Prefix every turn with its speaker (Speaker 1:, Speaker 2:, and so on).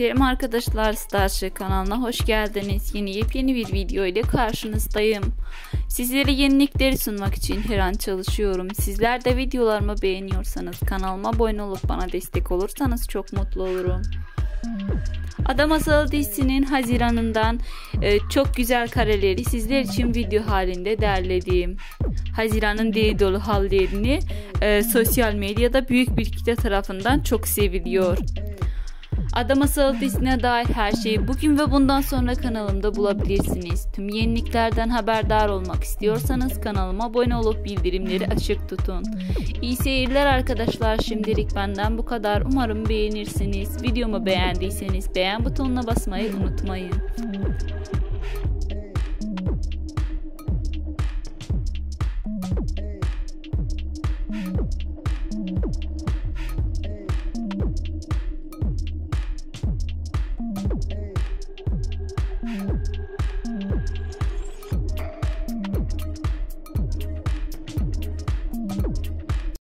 Speaker 1: Selam arkadaşlar Starship kanalına hoş geldiniz. Yeni yepyeni bir video ile karşınızdayım. Sizlere yenilikleri sunmak için her an çalışıyorum. Sizler de videolarımı beğeniyorsanız kanalıma abone olup bana destek olursanız çok mutlu olurum. Adam Masalı dizisinin Haziran'ından e, çok güzel kareleri sizler için video halinde derledim. Haziran'ın deli dolu hallerini e, sosyal medyada büyük bir kitle tarafından çok seviliyor. Adam Masalı dizisine dair her şeyi bugün ve bundan sonra kanalımda bulabilirsiniz. Tüm yeniliklerden haberdar olmak istiyorsanız kanalıma abone olup bildirimleri açık tutun. İyi seyirler arkadaşlar. Şimdilik benden bu kadar. Umarım beğenirsiniz. Videomu beğendiyseniz beğen butonuna basmayı unutmayın.